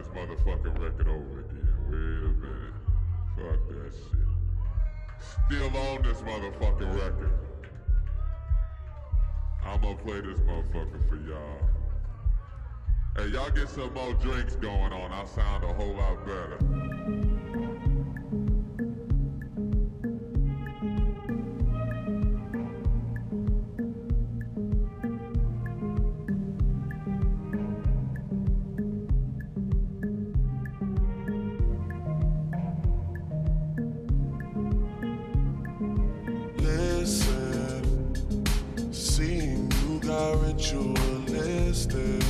this motherfucking record over again. Wait a minute. Fuck that shit. Still on this motherfucking record. I'ma play this motherfucker for y'all. Hey, y'all get some more drinks going on. I sound a whole lot better. Ritualistic,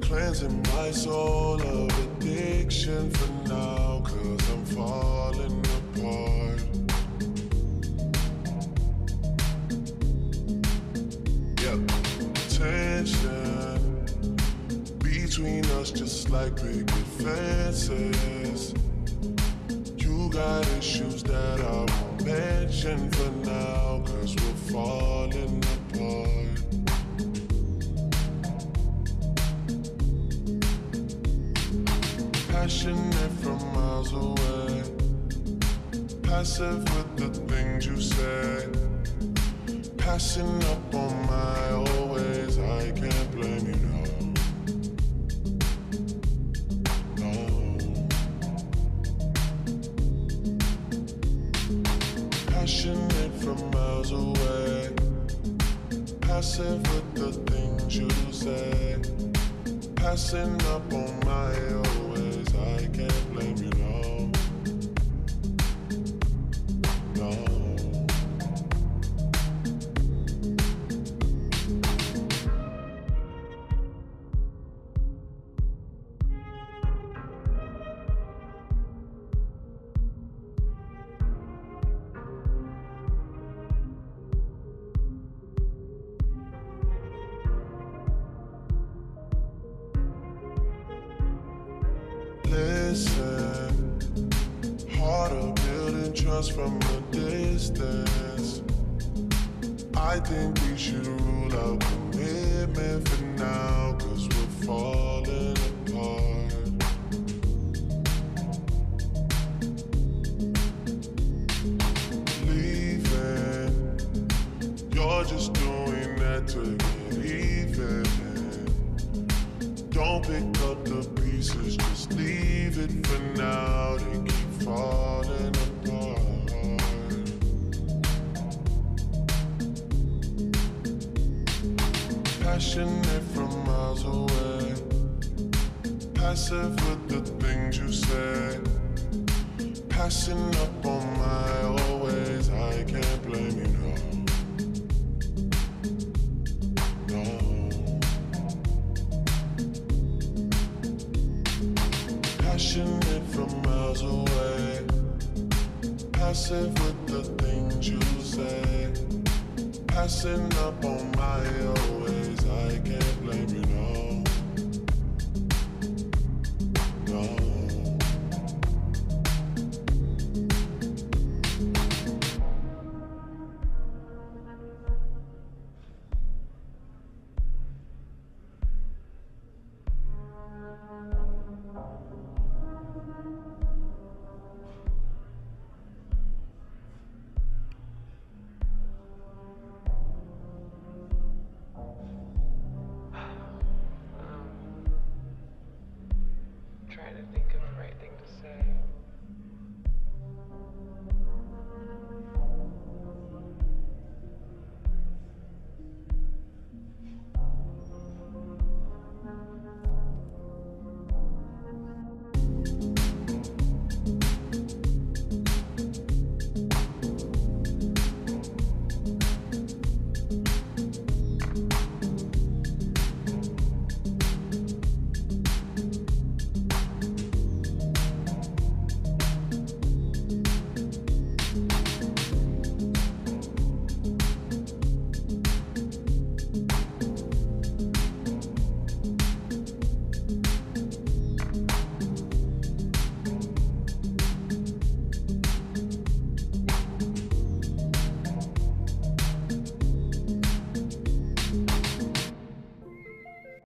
cleansing my soul of addiction for now, cause I'm falling apart. Yep, tension between us just like big fences. You got issues that I won't mention for now, Passionate from miles away, passive with the things you say. Passing up on my always, I can't blame you, no. No. passionate from miles away. Passive with the things you say. Passing up on my always. I can't blame you, no. Listen, harder building trust from a distance. I think we should rule out commitment for now, cause we're falling apart. Leaving, you're just doing that to get even. Don't pick up the pieces, just leave it for now. They keep falling apart. Passionate from miles away, passive with the things you say. Passing up on my always, I can't blame you, no. Passionate from miles away. Passive with the things you say. Passing up on my always. I can't blame you, no.